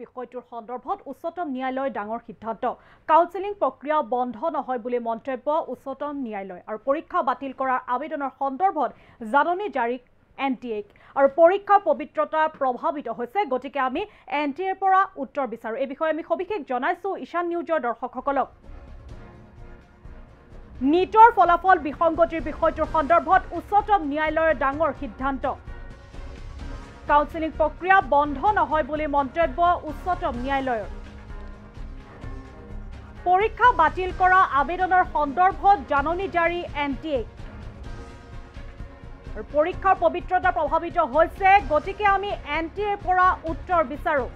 বিষয়টোৰ সন্দৰ্ভত উচ্চতম ন্যায়ালয়ৰ ডাঙৰ সিদ্ধান্ত। কাউন্সেলিং প্ৰক্ৰিয়া বন্ধ নহয় বুলি মন্তব্য উচ্চতম ন্যায়ালয় আৰু পৰীক্ষা বাতিল কৰাৰ আবেদনৰ সন্দৰ্ভত জাননী জাৰি এন টি এক। আৰু পৰীক্ষাৰ পবিত্ৰতা প্ৰভাৱিত হৈছে গতিকে আমি এন টি এৰ পৰা উত্তৰ বিচাৰোঁ। এই বিষয়ে আমি সবিশেষ জনাইছোঁ ঈশান নিউজৰ দৰ্শকসকলক। নীটৰ ফলাফল বিসংগতিৰ বিষয়টোৰ সন্দৰ্ভত উচ্চতম ন্যায়ালয়ৰ ডাঙৰ সিদ্ধান্ত। কাউন্সেলিং প্ৰক্ৰিয়া বন্ধ নহয় বুলি মন্তব্য উচ্চতম ন্যায়ালয়ৰ। পৰীক্ষা বাতিল কৰা আবেদনৰ সন্দৰ্ভত জাননী জাৰি এন টি আৰু পৰীক্ষাৰ পবিত্ৰতা প্ৰভাৱিত হৈছে গতিকে আমি এন টি এৰ পৰা উত্তৰ বিচাৰোঁ।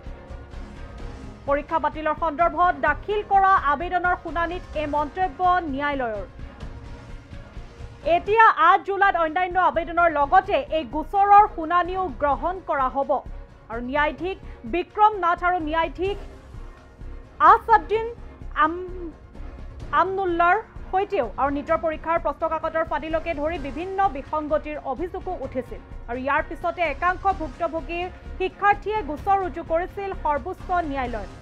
পৰীক্ষা বাতিলৰ সন্দৰ্ভত দাখিল কৰা আবেদনৰ শুনানিত এই মন্তব্য ন্যায়ালয়ৰ। এতিয়া আঠ জুলাইত অন্যান্য আবেদনৰ লগতে এই গোচৰৰ শুনানিও গ্ৰহণ কৰা হ'ব। আৰু ন্যায়াধীশ বিক্ৰম নাথ আৰু ন্যায়াধীশ আছাদ্দিন আম আমনুল্লাৰ সৈতেও আৰু নীটৰ পৰীক্ষাৰ প্ৰশ্নকাকতৰ ফাদিলকে ধৰি বিভিন্ন বিসংগতিৰ অভিযোগো উঠিছিল। আৰু ইয়াৰ পিছতে একাংশ ভুক্তভোগী শিক্ষাৰ্থীয়ে গোচৰ ৰুজু কৰিছিল সৰ্বোচ্চ ন্যায়ালয়ত।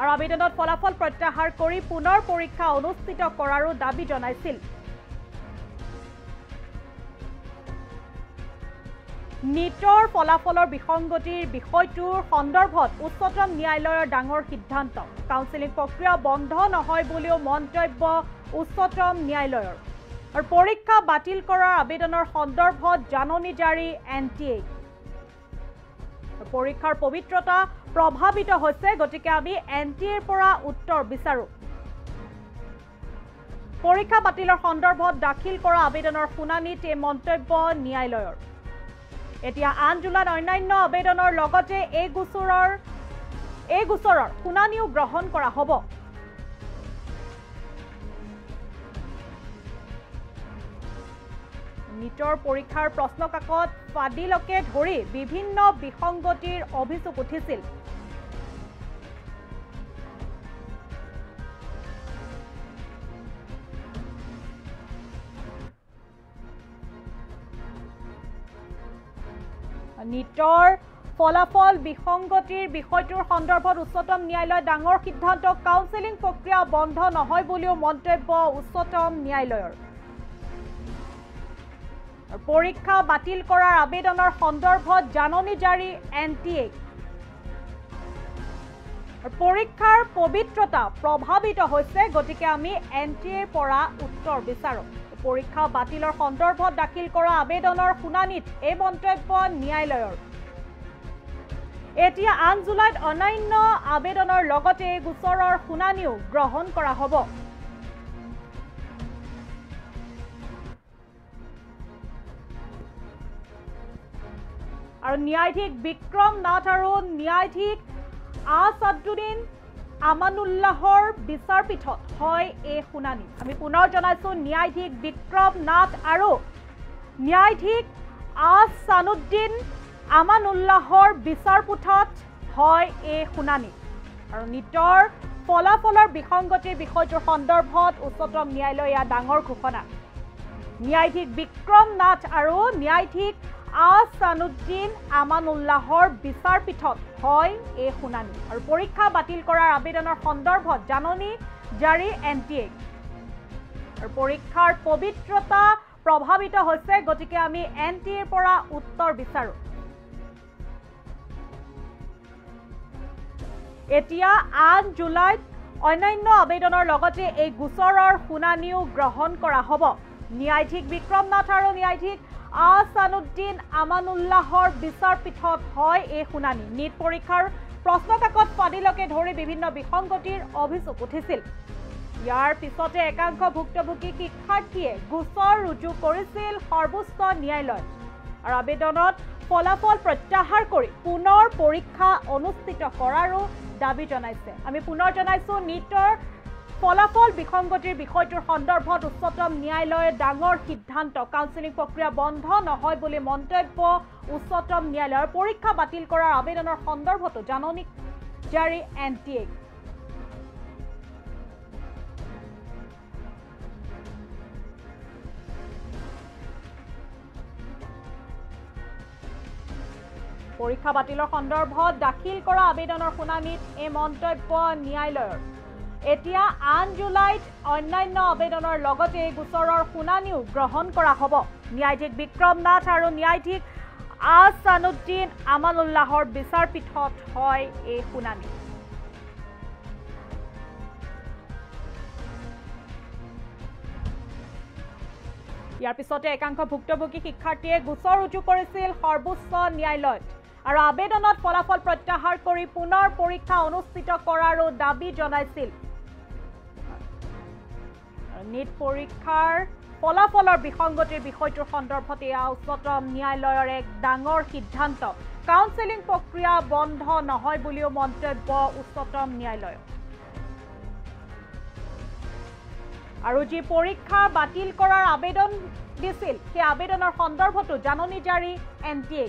আৰু আবেদনত ফলাফল প্ৰত্যাহাৰ কৰি পুনৰ পৰীক্ষা অনুষ্ঠিত কৰাৰো দাবী জনাইছিল। নীটৰ ফলাফলৰ বিসংগতিৰ বিষয়টোৰ সন্দৰ্ভত উচ্চতম ন্যায়ালয়ৰ ডাঙৰ সিদ্ধান্ত। কাউন্সেলিং প্ৰক্ৰিয়া বন্ধ নহয় বুলিও মন্তব্য উচ্চতম ন্যায়ালয়ৰ। আৰু পৰীক্ষা বাতিল কৰাৰ আবেদনৰ সন্দৰ্ভত জাননী জাৰি এন টি এ। পৰীক্ষাৰ পবিত্ৰতা প্ৰভাৱিত হৈছে গতিকে আমি এন টি এৰ পৰা উত্তৰ বিচাৰোঁ। পৰীক্ষা বাতিলৰ সন্দৰ্ভত দাখিল কৰা আবেদনৰ শুনানিত এই মন্তব্য ন্যায়ালয়ৰ। এতিয়া আন জুলাইত অন্যান্য আবেদনৰ লগতে এই গোচৰৰ এই গোচৰৰ শুনানিও গ্ৰহণ কৰা হ'ব। নীটৰ পৰীক্ষাৰ প্ৰশ্নকাকত ফাদিলকে ধৰি বিভিন্ন বিসংগতিৰ অভিযোগ উঠিছিল। নীটৰ ফলাফল বিসংগতিৰ বিষয়টোৰ সন্দৰ্ভত উচ্চতম ন্যায়ালয়ৰ ডাঙৰ সিদ্ধান্ত কাউন্সেলিং প্ৰক্ৰিয়া বন্ধ নহয় বুলিও মন্তব্য উচ্চতম ন্যায়ালয়ৰ। পৰীক্ষা বাতিল কৰাৰ আবেদনৰ সন্দৰ্ভত জাননী জাৰি এন টি এ পৰীক্ষাৰ পবিত্ৰতা প্ৰভাৱিত হৈছে গতিকে আমি এন টি এৰ পৰা উত্তৰ বিচাৰোঁ। পৰীক্ষা বাতিলৰ সন্দৰ্ভত দাখিল কৰা আবেদনৰ শুনানিত এই মন্তব্য ন্যায়ালয়ৰ। এতিয়া আন জুলাইত অন্যান্য আবেদনৰ লগতে গোচৰৰ শুনানিও গ্ৰহণ কৰা হ'ব। আৰু ন্যায়াধীশ বিক্ৰম নাথ আৰু ন্যায়াধীশ আছাদুদ্দিন আমানুল্লাহৰ বিচাৰপীঠত হয় এই শুনানি। আমি পুনৰ জনাইছোঁ ন্যায়াধীশ বিক্ৰম নাথ আৰু ন্যায়াধীশ আছানুদ্দিন আমানুল্লাহৰ বিচাৰপীঠত হয় এই শুনানি। আৰু নীটৰ ফলাফলৰ বিসংগতিৰ বিষয়টোৰ সন্দৰ্ভত উচ্চতম ন্যায়ালয়ে ইয়াৰ ডাঙৰ ঘোষণা। ন্যায়াধীশ বিক্ৰম নাথ আৰু ন্যায়াধীশ আছানুদ্দিন আমানুল্লাহৰ বিচাৰপীঠত হয় এই শুনানি। আৰু পৰীক্ষা বাতিল কৰাৰ আবেদনৰ সন্দৰ্ভত জাননী জাৰি এন টি এ আৰু পৰীক্ষাৰ পবিত্ৰতা প্ৰভাৱিত হৈছে গতিকে আমি এন টি এৰ পৰা উত্তৰ বিচাৰোঁ। এতিয়া আঠ জুলাইত অন্যান্য আবেদনৰ লগতে এই গোচৰৰ শুনানিও গ্ৰহণ কৰা হ'ব। ন্যায়াধীশ বিক্ৰম নাথ আৰু ন্যায়াধীশ আছানুদ্দিন আমানুল্লাহৰ বিচাৰপীঠত হয় এই শুনানি। নীট পৰীক্ষাৰ প্ৰশ্নকাকত ফাদিলকে ধৰি বিভিন্ন বিসংগতিৰ অভিযোগ উঠিছিল। ইয়াৰ পিছতে একাংশ ভুক্তভোগী শিক্ষাৰ্থীয়ে গোচৰ ৰুজু কৰিছিল সৰ্বোচ্চ ন্যায়ালয় আৰু আবেদনত ফলাফল প্ৰত্যাহাৰ কৰি পুনৰ পৰীক্ষা অনুষ্ঠিত কৰাৰো দাবী জনাইছে। আমি পুনৰ জনাইছোঁ নীটৰ ফলাফল বিসংগতিৰ বিষয়টোৰ সন্দৰ্ভত উচ্চতম ন্যায়ালয়ৰ ডাঙৰ সিদ্ধান্ত কাউন্সেলিং প্ৰক্ৰিয়া বন্ধ নহয় বুলি মন্তব্য উচ্চতম ন্যায়ালয়ৰ পৰীক্ষা বাতিল কৰাৰ আবেদনৰ সন্দৰ্ভতো জাননী জাৰি এন টি এ পৰীক্ষা বাতিলৰ সন্দৰ্ভত দাখিল কৰা আবেদনৰ শুনানিত এই মন্তব্য ন্যায়ালয়ৰ। এতিয়া আন জুলাইত অন্যান্য আবেদনৰ লগতে এই গোচৰৰ শুনানিও গ্ৰহণ কৰা হ'ব। ন্যায়াধীশ বিক্ৰম নাথ আৰু ন্যায়াধীশ আছানুদ্দিন আমানুল্লাহৰ বিচাৰপীঠত হয় এই শুনানি। ইয়াৰ পিছতে একাংশ ভুক্তভোগী শিক্ষাৰ্থীয়ে গোচৰ ৰুজু কৰিছিল সৰ্বোচ্চ ন্যায়ালয়ত আৰু আবেদনত ফলাফল প্ৰত্যাহাৰ কৰি পুনৰ পৰীক্ষা অনুষ্ঠিত কৰাৰো দাবী জনাইছিল। নীট পৰীক্ষাৰ ফলাফলৰ বিসংগতিৰ বিষয়টোৰ সন্দৰ্ভত এয়া উচ্চতম ন্যায়ালয়ৰ এক ডাঙৰ সিদ্ধান্ত। কাউন্সেলিং প্ৰক্ৰিয়া বন্ধ নহয় বুলিও মন্তব্য উচ্চতম ন্যায়ালয়ৰ। আৰু যি পৰীক্ষা বাতিল কৰাৰ আবেদন দিছিল সেই আবেদনৰ সন্দৰ্ভতো জাননী জাৰি এন টি এ